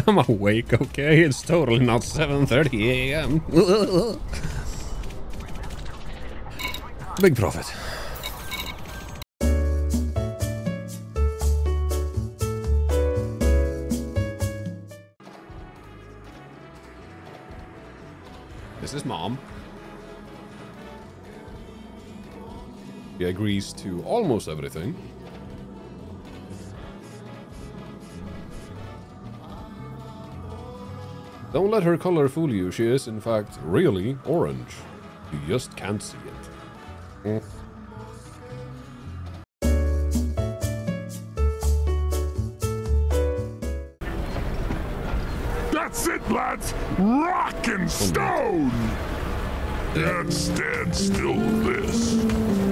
I'm awake, okay? It's totally not 7.30 a.m. Big profit. This is mom. He agrees to almost everything. Don't let her color fool you. She is, in fact, really orange. You just can't see it. Mm. That's it, lads! Rock and stone! And stand still this.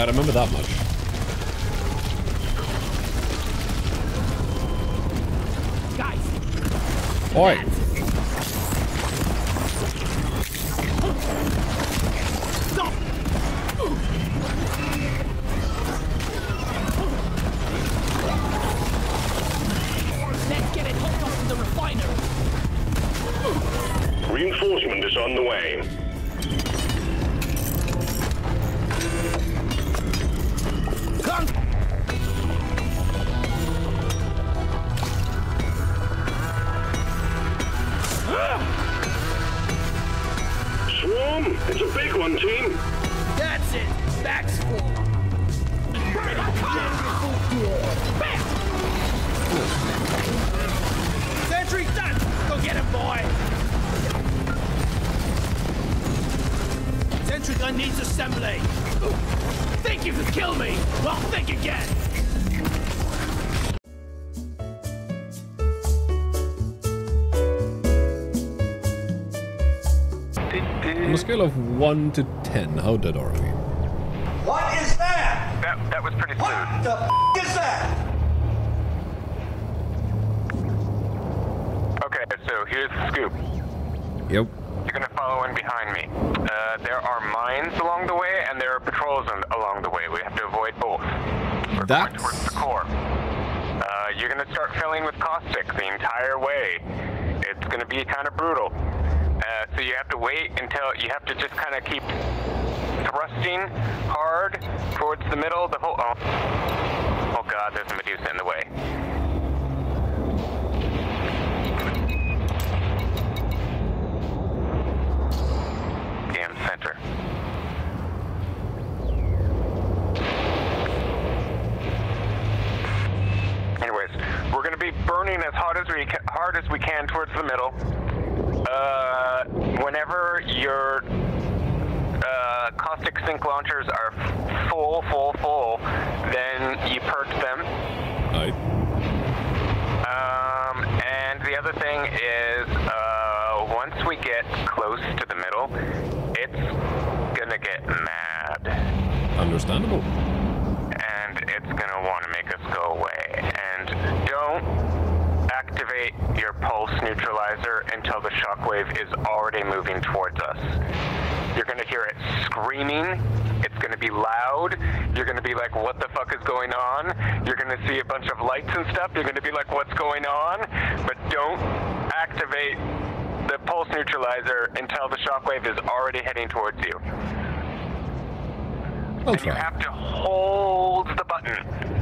I remember that much. Guys, Oi! It's a big one, team. That's it! Full! Bam! Sentry done! Go get him, boy! Sentry gun needs assembly! Think you could kill me? Well, think again! Scale of 1 to 10, how dead are we? What is that? That, that was pretty What smooth. the f- is that? Okay, so here's the scoop. Yep. You're gonna follow in behind me. Uh, there are mines along the way, and there are patrols on, along the way. We have to avoid both. We're going towards the core. Uh, you're gonna start filling with caustic the entire way. It's gonna be kind of brutal. So you have to wait until you have to just kind of keep thrusting hard towards the middle. The whole. Oh, oh God! There's a Medusa in the way. Damn center. Anyways, we're gonna be burning as hard as we hard as we can towards the middle. Uh, whenever your uh, caustic sink launchers are full, full, full, then you perk them. Aye. Um, and the other thing is, uh, once we get close to the middle, it's gonna get mad. Understandable. and it's gonna want to make us go away. And don't activate your pulse neutralizer until the shockwave is already moving towards us. You're gonna hear it screaming. It's gonna be loud. You're gonna be like, "What the fuck is going on?" You're gonna see a bunch of lights and stuff. You're gonna be like, "What's going on?" But don't activate the pulse neutralizer until the shockwave is already heading towards you. I'll And you have to hold the button.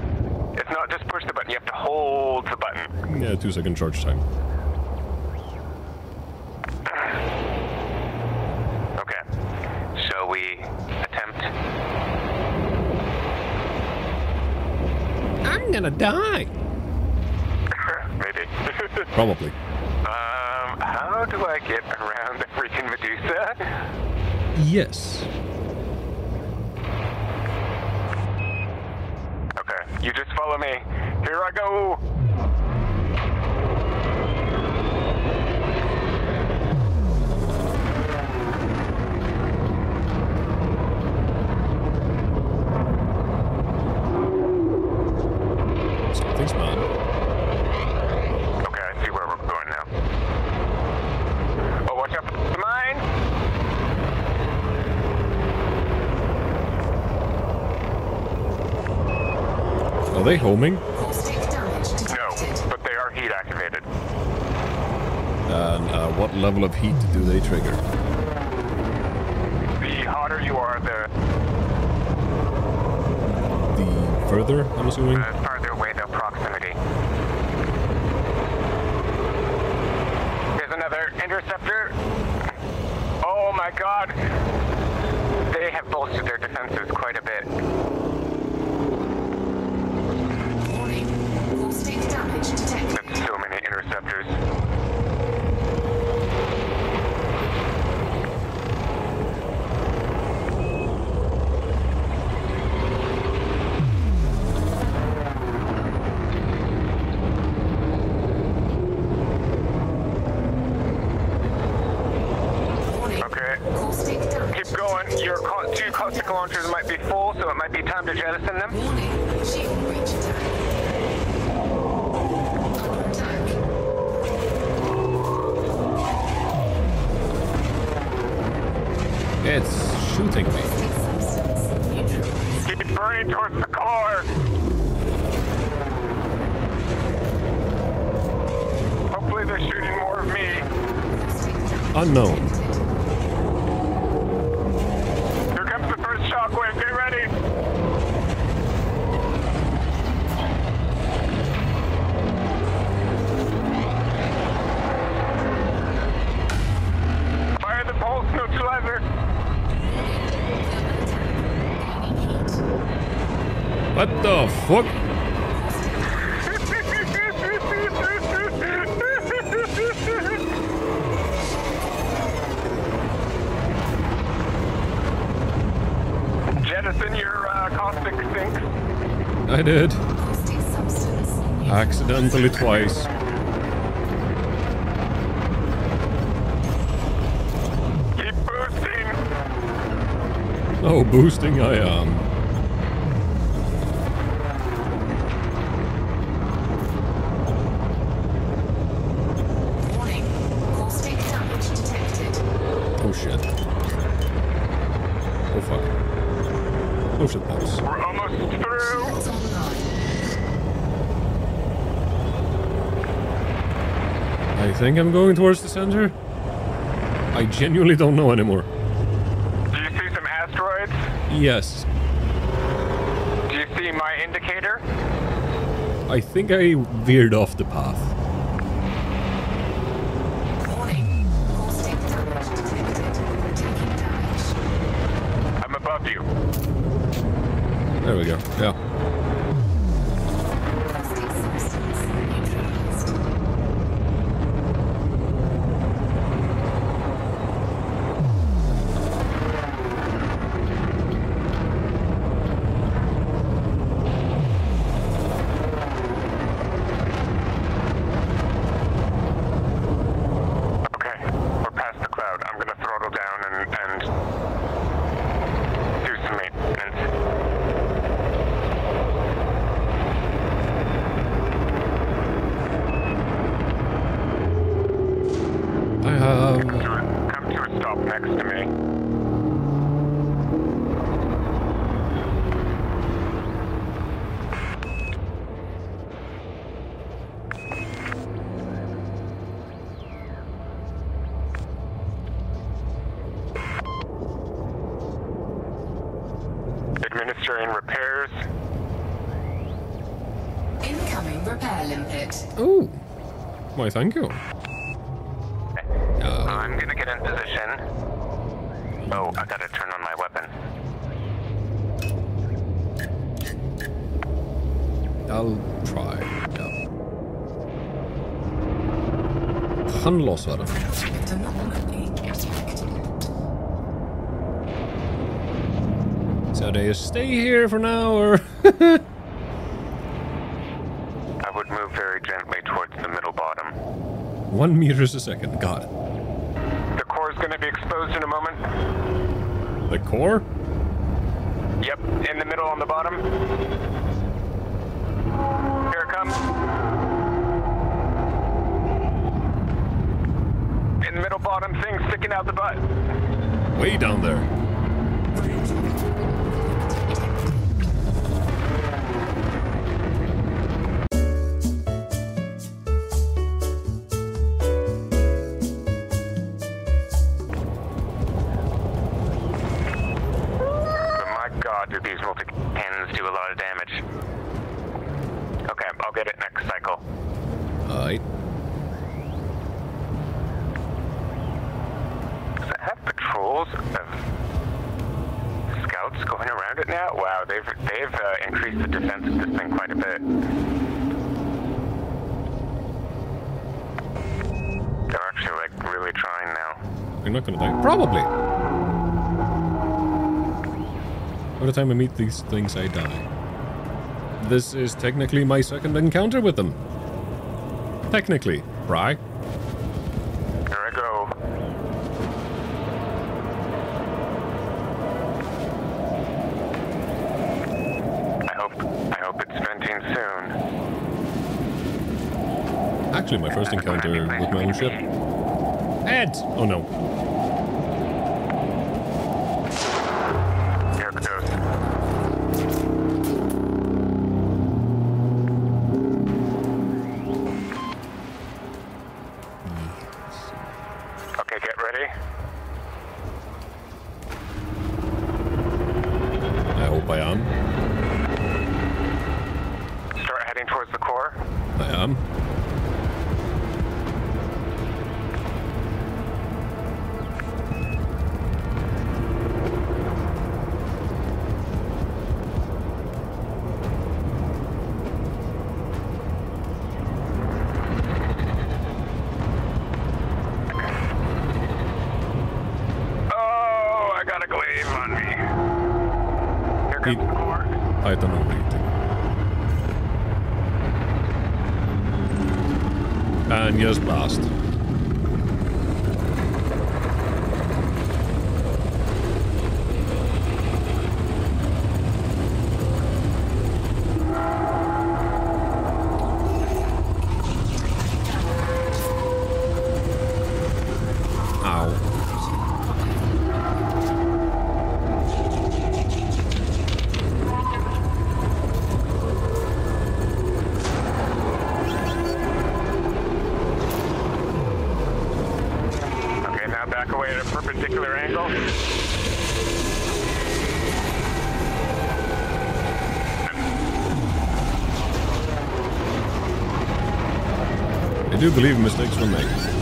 It's not just push the button, you have to hold the button. Yeah, two second charge time. Okay. Shall we attempt? I'm gonna die. Maybe. Probably. um, how do I get around the freaking Medusa? Yes. Okay, you just follow me. Here I go. Thanks, man. Okay, I see where we're going now. Oh, watch out for the mine! Are they homing? No, but they are heat activated. And uh, what level of heat do they trigger? The hotter you are, the, The further, I'm assuming? the farther away the proximity. Here's another interceptor. Oh my god! They have bolstered their defenses quite a bit. Interceptors. Okay. Keep going. Your two caustic launchers might be full, so it might be time to jettison them. It's shooting me. Keep burning towards the core. Hopefully they're shooting more of me. Unknown. Fuck? Jettison your uh, caustic sinks. I did. Caustic substance. Accidentally twice. Keep boosting. Oh, boosting I am. Think I'm going towards the center. I genuinely don't know anymore. Do you see some asteroids? Yes. Do you see my indicator? I think I veered off the path. Warning. Caustic damage detected. Taking damage. I'm above you. There we go. Yeah. To a, come to a stop next to me. Administering repairs. Incoming repair limpet. Oh. Why, thank you. Uh, I'm gonna get in position. Oh, I gotta turn on my weapon. I'll try. Ja. Han lossar den. Project anomaly detected. So do you stay here for now, or? I would move very gently towards the middle bottom. One meters a second. Got it. The core is gonna be exposed in a moment. The core? Yep, in the middle on the bottom. Here it comes. bottom thing sticking out the butt. Way down there. Not gonna die. Probably. By the time I meet these things, I die. This is technically my second encounter with them. Technically, right? Here I go. I hope I hope it's venting soon. Actually, my first encounter with my own ship. Ed! Oh no. I And yes, blast. Ow. Okay, now back away at a perpendicular angle. I do believe mistakes were made.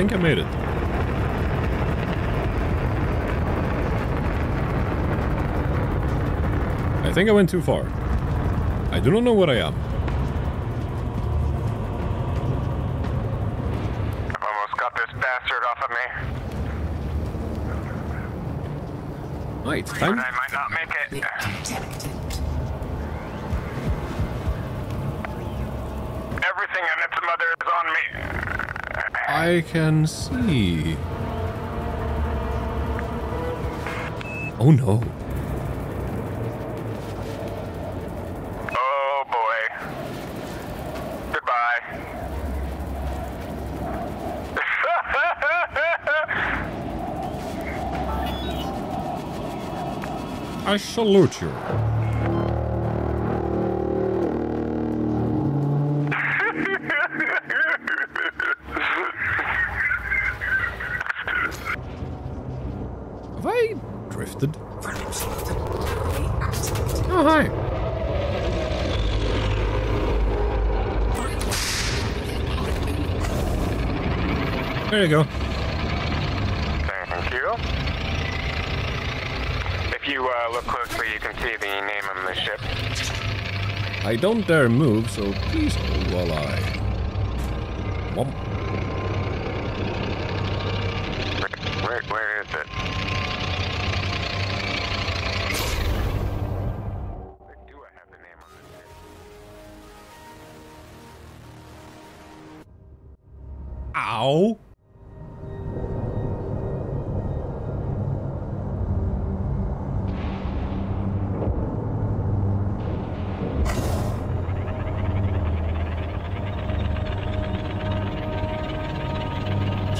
Think I made it. I think I went too far. I do not know where I am. I've almost got this bastard off of me. Right, time. I can see. Oh no. Oh boy. Goodbye. I salute you. Have I drifted? Oh, hi. There you go. Thank you. If you uh, look closely, you can see the name of the ship. I don't dare move, so please hold while I. Womp. Where, where is it? Do I have the name on this ship? Ow!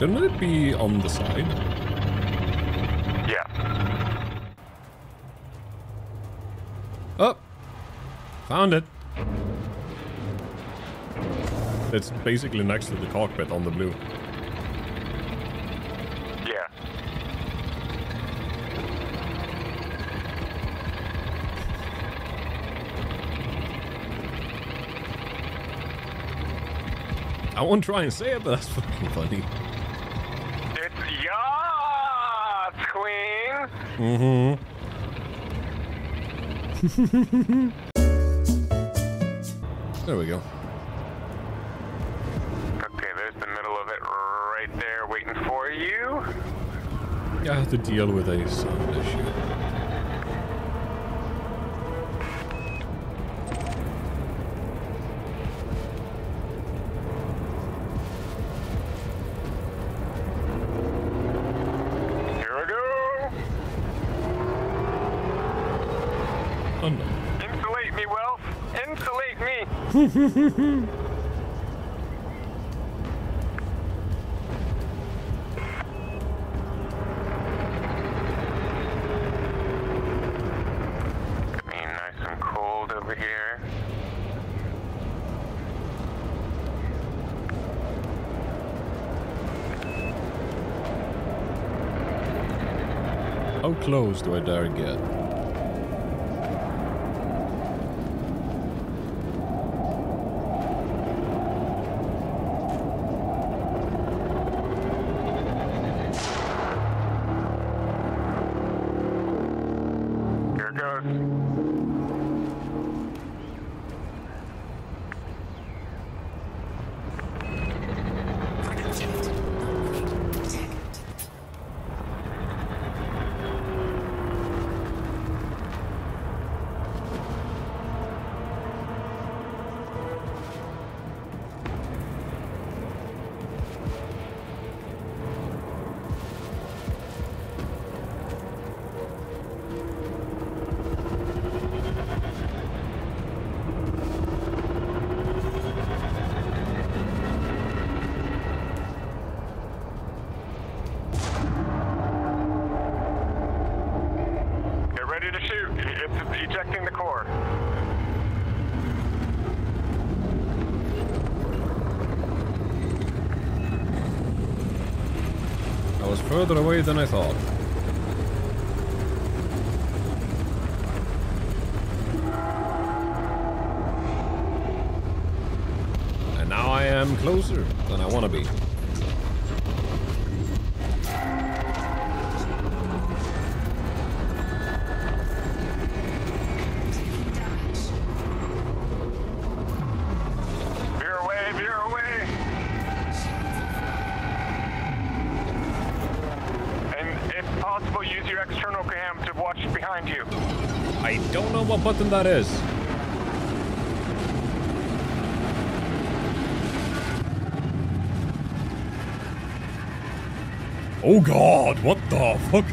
Shouldn't it be on the side? Yeah. Oh! Found it! It's basically next to the cockpit on the blue. Yeah. I won't try and say it, but that's fucking funny. Mm-hmm. there we go. Okay, there's the middle of it right there waiting for you. I have to deal with a sound issue. How close do I dare get? Further away than I thought. And now I am closer than I want to be. That is. Oh god, what the fuck?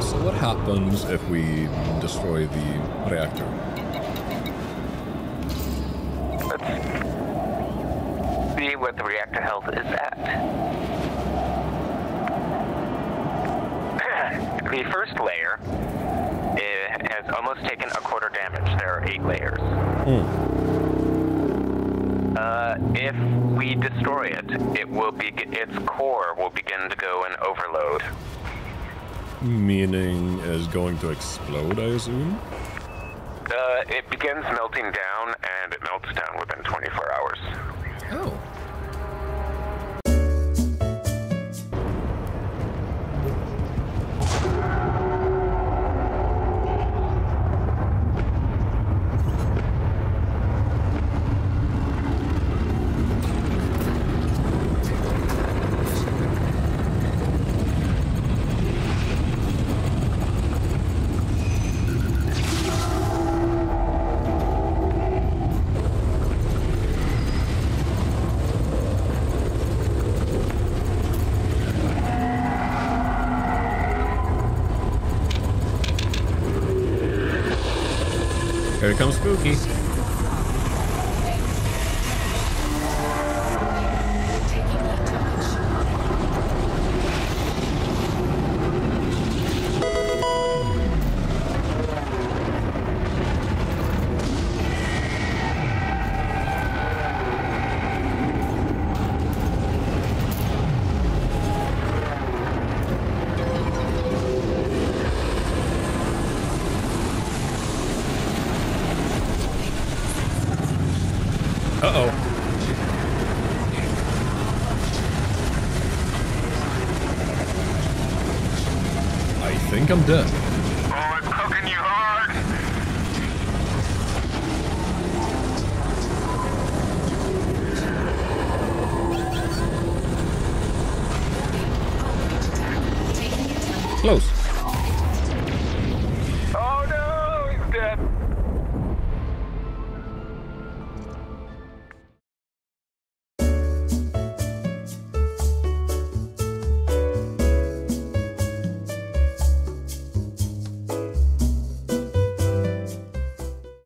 So what happens if we destroy the reactor? What the reactor health is at. the first layer eh, has almost taken a quarter damage. There are eight layers. Uh, if we destroy it, it will be its core will begin to go in overload. Meaning is going to explode, I assume? Uh, it begins melting down, and it melts down within 24 hours. Here comes Spooky. I'm dead.